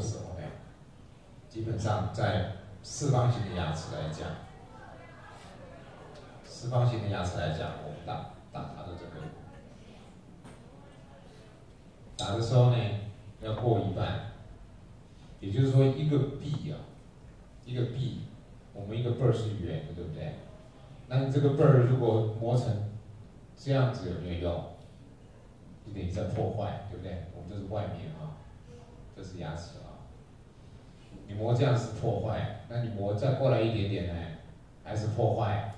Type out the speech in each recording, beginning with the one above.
时候呢，基本上在四方形的牙齿来讲，四方形的牙齿来讲，我们打打它的这个打的时候呢，要过一半，也就是说一个 B 啊，一个 B，我们一个 bird 是圆的，对不对？那你这个 bird 如果磨成这样子有没有用？就等于在破坏，对不对？我们这是外面啊，这是牙齿啊。你磨这样是破坏，那你磨再过来一点点呢，还是破坏，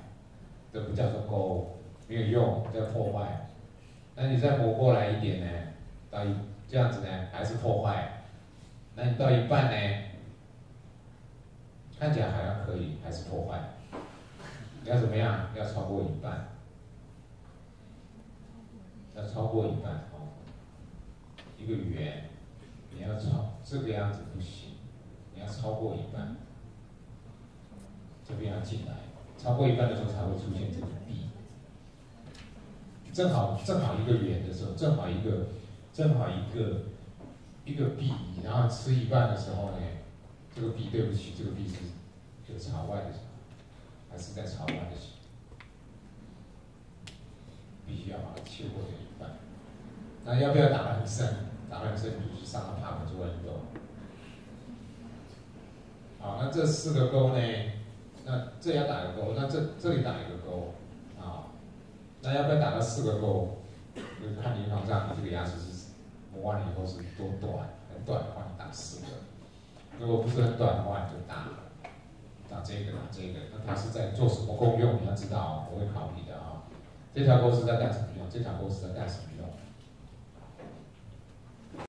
这不叫做勾，没有用，叫破坏。那你再磨过来一点呢，到一这样子呢，还是破坏。那你到一半呢，看起来好像可以，还是破坏。你要怎么样？要超过一半。要超过一半哦，一个圆，你要这个样子不行，你要超过一半，这边要进来，超过一半的时候才会出现这个 B，正好正好一个圆的时候，正好一个正好一个一个 B，然后吃一半的时候呢，这个 B 对不起，这个 B 是就朝外的，还是在朝外的形。必须要把它切过这一半。那要不要打得很深？打得很深，就去上个帕克做运动。好，那这四个勾呢？那这要打个勾，那这这里打一个勾，啊，那要不要打到四个勾？就看临床上你这个牙齿是磨完了以后是多短，很短的话你打四个，如果不是很短的话你就打打这个打这个。那它是在做什么功用？你要知道，我会考你的啊。这条勾是在干什么用？这条勾是在干什么用？